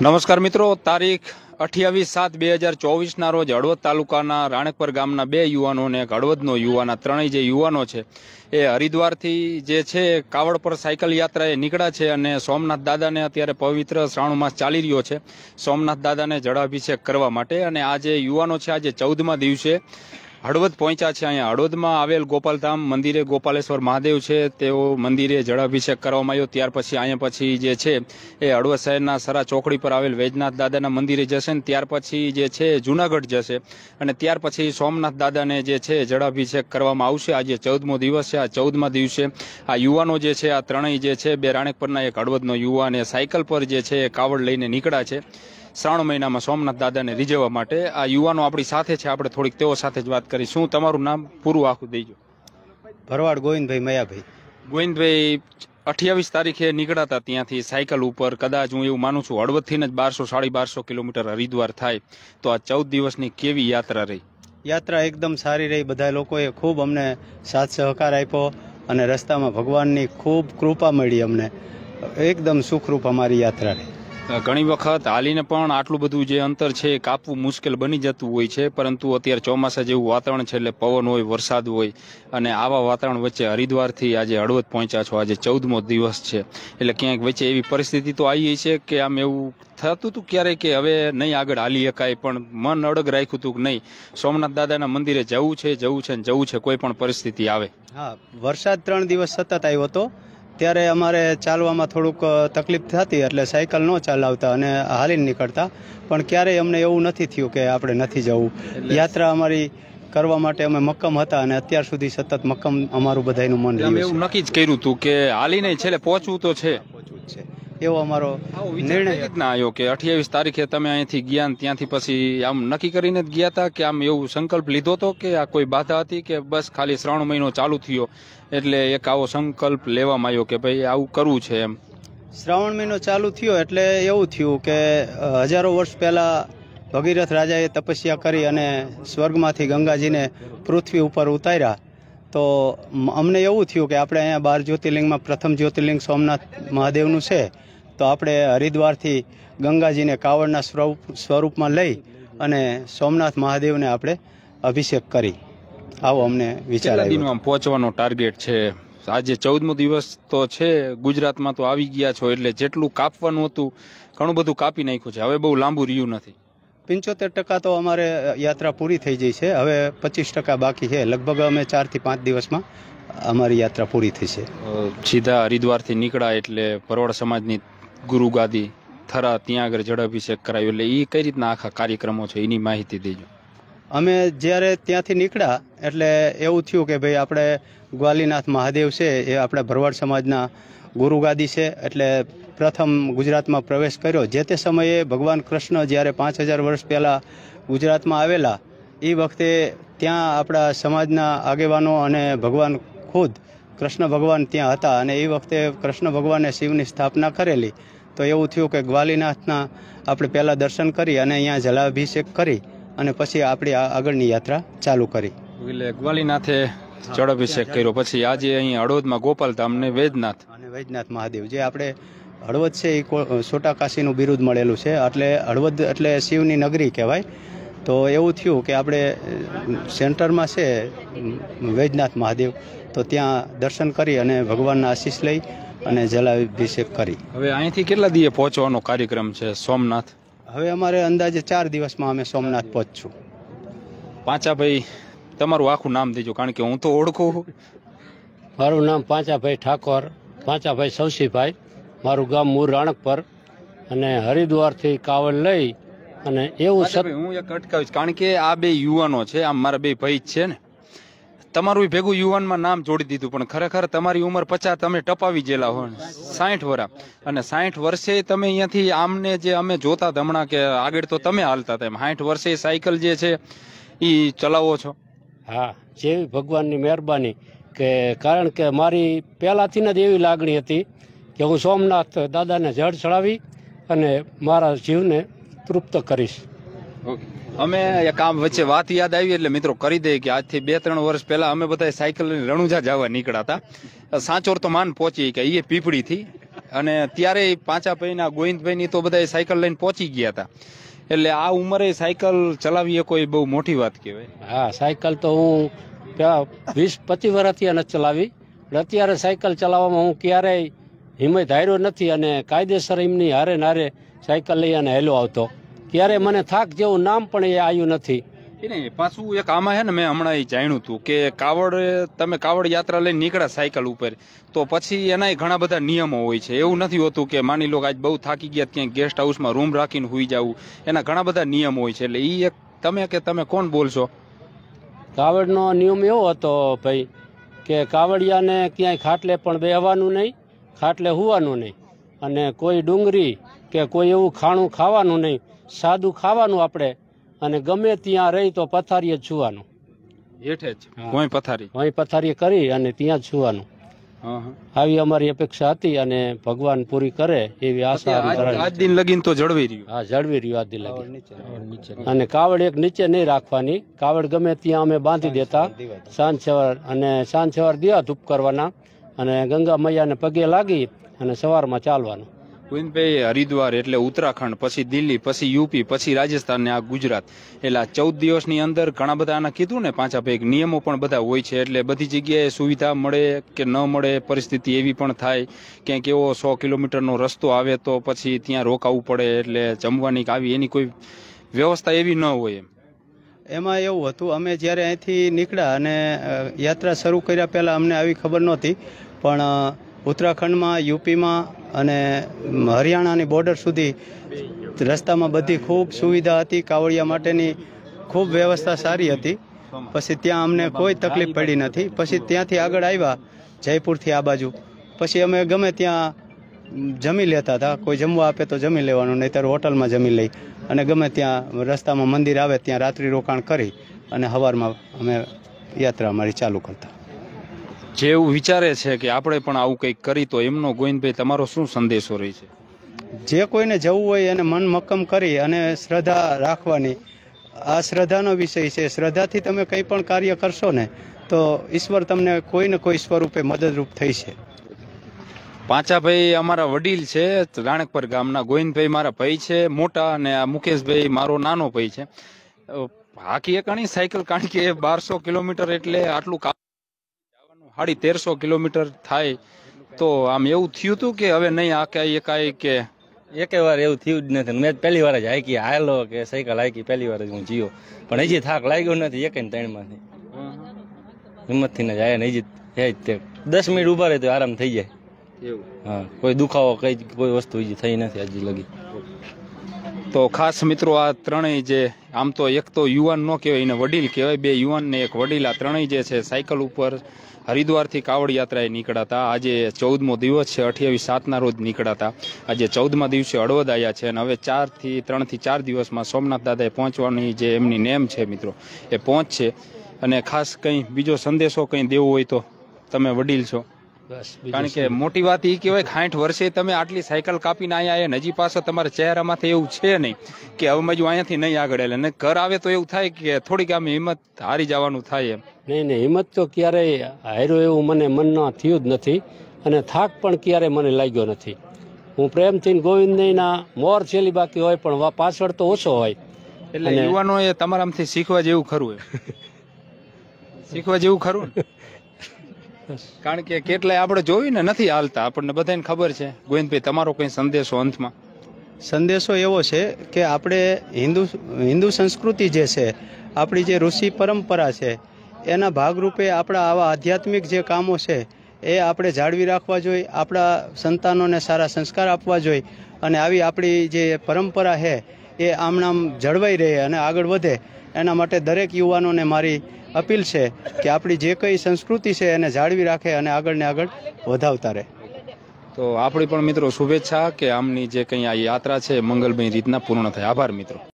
નમસ્કાર મિત્રો, તારીખ અઠ્યાવીસ સાત બે હજાર ચોવીસના રોજ હળવદ તાલુકાના રાણકપર ગામના બે યુવાનો અને એક હળવદનો યુવાન ત્રણેય જે યુવાનો છે, એ હરિદ્વારથી જે છે, કાવડ પર સાયકલ યાત્રાએ નીકળ્યા છે અને સોમનાથ દાદાને અત્યારે પવિત્ર શ્રાવણ માસ ચાલી રહ્યો છે. સોમનાથ દાદાને જળાભિષેક કરવા માટે અને આ જે યુવાનો છે આજે ચૌદમા દિવસે હળવદ પહોંચ્યા છે અહીંયા. હળવદમાં આવેલ ગોપાલધામ મંદિરે ગોપાલેશ્વર મહાદેવ છે. તેઓ મંદિરે જળાભિષેક કરવામાં આવ્યો. ત્યાર પછી અહીંયા પછી જે છે, એ હળવદ શહેરના સરા ચોકડી પર આવેલ વૈજનાથ દાદાના મંદિરે જશે ને ત્યાર પછી જે છે, જુનાગઢ જશે. અને ત્યાર પછી સોમનાથ દાદાને જે છે, જળાભિષેક કરવામાં આવશે. આજે ચૌદમો દિવસ છે. આ ચૌદમા દિવસે આ યુવાનો જે છે, આ ત્રણેય જે છે, બે રાણેકપરના એક હળવદનો યુવાન એ સાયકલ પર જે છે, એ કાવડ લઈને નીકળ્યા છે. શ્રાવણ મહિનામાં સોમનાથ દાદાને રીઝવવા માટે આ યુવાનો આપણી સાથે છે. આપણે થોડીક તેઓ સાથે જ વાત કરી શું તમારું નામ પૂરું આખું દેજો. ભરવાડ ગોવિંદભાઈ મયાભાઈ. ગોવિંદભાઈ અઠ્યાવીસ તારીખે નીકળ્યા હતા ત્યાંથી સાયકલ ઉપર કદાચ હું એવું માનું છું હળવદથી જ બારસો સાડી બારસો કિલોમીટર હરિદ્વાર થાય. તો આ ચૌદ દિવસની કેવી યાત્રા રહી? યાત્રા એકદમ સારી રહી. બધા લોકોએ ખૂબ અમને સાથ સહકાર આપ્યો અને રસ્તામાં ભગવાનની ખૂબ કૃપા મળી અમને. એકદમ સુખરૂપ અમારી યાત્રા રહી. ઘણી વખત હાલીને પણ આટલું બધું જે અંતર છે એ કાપવું મુશ્કેલ બની જતું હોય છે, પરંતુ અત્યારે ચોમાસા જેવું વાતાવરણ છે એટલે પવન હોય, વરસાદ હોય, અને આવા વાતાવરણ વચ્ચે હરિદ્વારથી આજે હળવદ પહોંચ્યા છો, આજે ચૌદમો દિવસ છે. એટલે ક્યાંક વચ્ચે એવી પરિસ્થિતિ તો આવી છે કે આમ એવું થતું હતું ક્યારેય કે હવે નહીં આગળ હાલી શકાય પણ મન અડગ રાખ્યું હતું કે નહીં. સોમનાથ દાદાના મંદિરે જવું છે જવું છે ને જવું છે, કોઈ પણ પરિસ્થિતિ આવે. હા, વરસાદ ત્રણ દિવસ સતત આવ્યો હતો. ત્યારે અમારે ચાલવામાં થોડુંક તકલીફ થતી એટલે સાયકલ ન ચલાવતા અને હાલીને નીકળતા. પણ ક્યારેય અમને એવું નથી થયું કે આપણે નથી જવું. યાત્રા અમારી કરવા માટે અમે મક્કમ હતા અને અત્યાર સુધી સતત મક્કમ અમારું બધાનું મન અમે એવું નક્કી જ કર્યું હતું કે હાલીને છેલ્લે પહોંચવું તો છે. પહોંચવું છે. એવો અમારો નિર્ણય નિર્ણય આવ્યો કે અઠ્યાવીસ તારીખે તમે અહીંથી ગયા ને ત્યાંથી પછી આમ નક્કી કરીને જ ગયા હતા કે આમ એવું સંકલ્પ લીધો હતો કે આ કોઈ બાધા હતી કે બસ ખાલી શ્રાવણ મહિનો ચાલુ થયો એટલે એક આવો સંકલ્પ લેવામાં આવ્યો કે ભાઈ આવું કરવું છે એમ? શ્રાવણ મહિનો ચાલુ થયો એટલે એવું થયું કે હજારો વર્ષ પહેલા ભગીરથ રાજાએ તપસ્યા કરી અને સ્વર્ગમાંથી ગંગાજીને પૃથ્વી ઉપર ઉતાર્યા. તો અમને એવું થયું કે આપણે અહીંયા બાર જ્યોતિર્લિંગમાં પ્રથમ જ્યોતિર્લિંગ સોમનાથ મહાદેવનું છે. તો આપણે હરિદ્વારથી ગંગાજીને કાવડના સ્વરૂપ સ્વરૂપમાં લઈ અને સોમનાથ મહાદેવને આપણે અભિષેક કરી. આવો અમને વિચાર પહોંચવાનો ટાર્ગેટ છે? આજે ચૌદમો દિવસ તો છે ગુજરાતમાં તો આવી ગયા છો એટલે જેટલું કાપવાનું હતું ઘણું બધું કાપી નાખ્યું છે. હવે બહુ લાંબુ રહ્યું નથી. પંચોતેર ટકા તો અમારે યાત્રા પૂરી થઈ ગઈ છે. હવે પચીસ ટકા બાકી છે. લગભગ અમે ચારથી પાંચ દિવસમાં અમારી યાત્રા પૂરી થઈ છે. સીધા હરિદ્વારથી નીકળ્યા એટલે ભરવાડ સમાજની ગુરુ ગાદી થરા ત્યાં આગળ જળાભિષેક કરાયો. એટલે એ કઈ રીતના આખા કાર્યક્રમો છે? એની માહિતી દેજો. અમે જ્યારે ત્યાંથી નીકળ્યા, એટલે એવું થયું કે ભાઈ આપણે ગ્વાલીનાથ મહાદેવ છે, એ આપણા ભરવાડ સમાજના ગુરુગાદી છે, એટલે પ્રથમ ગુજરાતમાં પ્રવેશ કર્યો. જે તે સમયે ભગવાન કૃષ્ણ જ્યારે પાંચ હજાર વર્ષ પહેલાં ગુજરાતમાં આવેલા એ વખતે ત્યાં આપણા સમાજના આગેવાનો અને ભગવાન ખુદ કૃષ્ણ ભગવાન ત્યાં હતા અને એ વખતે કૃષ્ણ ભગવાને શિવની સ્થાપના કરેલી. તો એવું થયું કે ગ્વાલીનાથના આપણે પહેલાં દર્શન કરી અને અહીંયા જલાભિષેક કરી અને પછી આપણી આગળની યાત્રા ચાલુ કરી. એટલે ગ્વાલીનાથે જળાભિષેક કર્યો. પછી આજે અહીં હળવદમાં ગોપાલધામ ને વેદનાથ. અને વૈદનાથ મહાદેવ. જે આપણે હળવદ છે એ સોટા કાશીનું બિરુદ મળેલું છે. એટલે હળવદ એટલે શિવની નગરી કહેવાય. તો એવું થયું કે આપણે સેન્ટરમાં છે વૈદ્યનાથ વૈજનાથ મહાદેવ તો ત્યાં દર્શન કરી અને ભગવાનના આશીષ લઈ અને જલાભિષેક કરી. હવે અહીંથી કેટલા દિવસે પહોંચવાનો કાર્યક્રમ છે સોમનાથ? હવે અમારે અંદાજે ચાર દિવસમાં અમે સોમનાથ પહોંચશું. પાંચાભાઈ તમારું આખું નામ દેજો કારણ કે હું તો ઓળખું મારું નામ પાંચાભાઈ ઠાકોર પાંચાભાઈ સૌસીભાઈ મારું ગામ મૂળ રાણકપર અને હરિદ્વારથી કાવડ લઈ અને એવું હું એક અટકાવીશ. કારણ કે આ બે યુવાનો છે આમ મારા બે ભાઈ છે ને. તમારું ભેગું યુવાનમાં નામ જોડી દીધું પણ ખરેખર તમારી ઉંમર પચાસ તમે ટપાવી ગયેલા હો સાઠ વરા. અને સાઠ વર્ષે તમે અહીંયાથી આમને જે અમે જોતા હતા હમણાં કે આગળ તો તમે હાલતા હતા એમ. સાઠ વર્ષે સાયકલ જે છે એ ચલાવો છો. હા જેવી ભગવાનની મહેરબાની કે કારણ કે મારી પહેલાંથી જ એવી લાગણી હતી કે હું સોમનાથ દાદાને જળ ચડાવી અને મારા જીવને તૃપ્ત કરીશ. અમે કામ વચ્ચે વાત યાદ આવી એટલે મિત્રો કરી દઈએ કે આજથી બે ત્રણ વર્ષ પહેલા અમે બધા સાયકલ લઈને રણુજા જવા નીકળ્યા હતા. સાંચોર તો માન પહોંચી કે એ પીપળીથી. અને ત્યારે પાંચા ભાઈના ગોવિંદભાઈની તો બધા સાયકલ લઈને પહોંચી ગયા હતા. એટલે આ ઉંમરે સાયકલ ચલાવી એ કોઈ બહુ મોટી વાત કહેવાય. હા સાયકલ તો હું વીસ પચીસ વર્ષથી નથી ચલાવી. અત્યારે સાયકલ ચલાવવામાં હું ક્યારેય હિંમત હાર્યો નથી અને કાયદેસર એમની હારે નારે સાયકલ લઈ અને હેલો આવતો. ક્યારે મને થાક જેવું નામ પણ એ આવ્યું નથી. નહીં પાછું એક આમાં છે ને મેં હમણાં એ જાણ્યું હતું કે કાવડ તમે કાવડ યાત્રા લઈને નીકળ્યા સાયકલ ઉપર. તો પછી એના ઘણા બધા નિયમો હોય છે. એવું નથી હોતું કે માની લો આજ બહુ થાકી ગયા ક્યાંય ગેસ્ટ હાઉસમાં રૂમ રાખીને હોઈ જવું. એના ઘણા બધા નિયમો હોય છે. એટલે એ એક તમે કે તમે કોણ બોલશો? કાવડનો નિયમ એવો હતો ભાઈ કે કાવડિયાને ક્યાંય ખાટલે પણ બેહવાનું નહીં ખાટલે હોવાનું નહીં. અને કોઈ ડુંગળી કે કોઈ એવું ખાણું ખાવાનું નહીં. સાદું ખાવાનું આપણે અને ગમે ત્યાં રહી તો પથારીએ જ છૂવાનું હેઠે જ. કોઈ પથારી. અહીં પથારીએ કરી અને ત્યાં જ છુવાનું. આવી અમારી અપેક્ષા હતી અને ભગવાન પૂરી કરે એવી આશા આજ દિન લગીન તો જળવી રહ્યું. હા જળવી રહ્યું આદિ લગી અને કાવડ એક નીચે નહીં રાખવાની. કાવડ ગમે ત્યાં અમે બાંધી દેતા. સાંજ સવાર અને સાંજ સવાર દિયા ધૂપ કરવાના અને ગંગા મૈયાને પગે લાગી અને સવારમાં ચાલવાનું. ગોવિંદભાઈ હરિદ્વાર એટલે ઉત્તરાખંડ, પછી દિલ્હી, પછી યુપી, પછી રાજસ્થાન ને આ ગુજરાત. એટલે ચૌદ દિવસની અંદર ઘણા બધા આના કીધું ને પાંચા ભાઈ નિયમો પણ બધા હોય છે. એટલે બધી જગ્યાએ સુવિધા મળે કે ન મળે પરિસ્થિતિ એવી પણ થાય. ક્યાંક એવો સો કિલોમીટરનો રસ્તો આવે તો પછી ત્યાં રોકાવું પડે. એટલે જમવાની આવી એની કોઈ વ્યવસ્થા એવી ન હોય એમ. એમાં એવું હતું, અમે જ્યારે અહીંથી નીકળ્યા અને યાત્રા શરૂ કર્યા પહેલાં અમને આવી ખબર નહોતી. પણ ઉત્તરાખંડમાં, યુપીમાં અને હરિયાણાની બોર્ડર સુધી રસ્તામાં બધી ખૂબ સુવિધા હતી. કાવડિયા માટેની ખૂબ વ્યવસ્થા સારી હતી. પછી ત્યાં અમને કોઈ તકલીફ પડી નથી. પછી ત્યાંથી આગળ આવ્યા જયપુરથી આ બાજુ. પછી અમે ગમે ત્યાં જમી લેતા હતા. કોઈ જમવા આપે તો જમી લેવાનું, નહીંતર હોટલમાં જમી લઈ. અને ગમે ત્યાં રસ્તામાં મંદિર આવે, ત્યાં રાત્રિ રોકાણ કરી અને સવારમાં અમે યાત્રા અમારી ચાલુ કરતા. જે એવું વિચારે છે કે આપણે પણ આવું કંઈક કરી તો એમનો ગોવિંદભાઈ તમારો શું સંદેશો રહી છે? જે કોઈને જવું હોય એને મન મક્કમ કરી અને શ્રદ્ધા રાખવાની. આ શ્રદ્ધાનો વિષય છે. શ્રદ્ધાથી તમે કંઈ પણ કાર્ય કરશો ને તો ઈશ્વર તમને કોઈ ને કોઈ સ્વરૂપે મદદરૂપ થઈ છે. પાંચાભાઈ અમારા વડીલ છે રાણકપર ગામના. ગોવિંદભાઈ મારા ભાઈ છે મોટા અને આ મુકેશભાઈ મારો નાનો ભાઈ છે. હાકી એકાણી સાયકલ કારણ કે બારસો કિલોમીટર એટલે આટલું કા- જવાનું સાડી તેરસો કિલોમીટર થાય તો આમ એવું થયું હતું કે હવે નહીં આ આકાય એકાય કે? એકે વાર એવું થયું જ નથી. મેં પહેલી વાર જ હાઈકી હાલો કે સાયકલ હાઈકી પહેલી વાર જ હું જીયો. પણ હજી થાક લાગ્યો નથી એક ને ત્રણમાંથી હિંમતથી ને જાય ને હજી છે જ તે. દસ મિનિટ ઊભા રહે તો આરામ થઈ જાય. એવું. હા કોઈ દુખાવો કઈ કોઈ વસ્તુ હજી થઈ નથી હજી લગી. તો ખાસ મિત્રો આ ત્રણેય જે, આમ તો એક તો યુવાન ન કહેવાય, એને વડીલ કહેવાય. બે યુવાન ને એક વડીલ. આ ત્રણેય જે છે, સાયકલ ઉપર હરિદ્વારથી કાવડ યાત્રાએ નીકળાતા. આજે ચૌદમો દિવસ છે, અઠ્યાવીસ સાતના રોજ નીકળાતા. આજે ચૌદમા દિવસે હળવદ આવ્યા છે અને હવે ચારથી, ત્રણથી ચાર દિવસમાં સોમનાથ દાદાએ પહોંચવાની જે એમની નેમ છે મિત્રો, એ પહોંચશે અને ખાસ કંઈ બીજો સંદેશો કંઈ દેવો હોય તો તમે વડીલ છો. બસ કારણ કે મોટી વાત એ કહેવાય કે સાઠ વર્ષે તમે આટલી સાયકલ કાપીને અહીંયા આયા ને હજી પાછો તમારા ચહેરામાંથી એવું છે નહીં કે હવે મજુ અહીંયાથી નહીં આગળ એટલે ને ઘર આવે તો એવું થાય કે થોડીક આમ હિંમત હારી જવાનું થાય એમ. નહીં નહીં હિંમત તો ક્યારેય હાર્યો એવું મને મનમાં થયું જ નથી અને થાક પણ ક્યારેય મને લાગ્યો નથી. હું પ્રેમથી ગોવિંદના મોર છેલી બાકી હોય પણ પાછળ તો ઓછો હોય. એટલે યુવાનો એ તમારામાંથી શીખવા જેવું ખરું શીખવા જેવું ખરું ને? કારણ કે કેટલાય આપણે જોયું ને નથી હાલતા. આપણને બધાને ખબર છે. ગોવિંદભાઈ, તમારો કઈ સંદેશો અંતમાં? સંદેશો એવો છે કે આપણે હિન્દુ હિન્દુ સંસ્કૃતિ જે છે, આપણી જે ઋષિ પરંપરા છે, એના ભાગરૂપે આપણા આવા આધ્યાત્મિક જે કામો છે, એ આપણે જાળવી રાખવા જોઈએ, આપણા સંતાનોને સારા સંસ્કાર આપવા જોઈએ અને આવી આપણી જે પરંપરા છે, એ આમનામ જળવાઈ રહે અને આગળ વધે. એના માટે દરેક યુવાનોને મારી અપીલ છે કે આપણી જે કંઈ સંસ્કૃતિ છે એને જાળવી રાખે અને આગળ ને આગળ વધાવતા રહે. તો આપણી પણ મિત્રો શુભેચ્છા કે આમની જે કંઈ આ યાત્રા છે મંગલમય રીતના પૂર્ણ થાય. આભાર મિત્રો.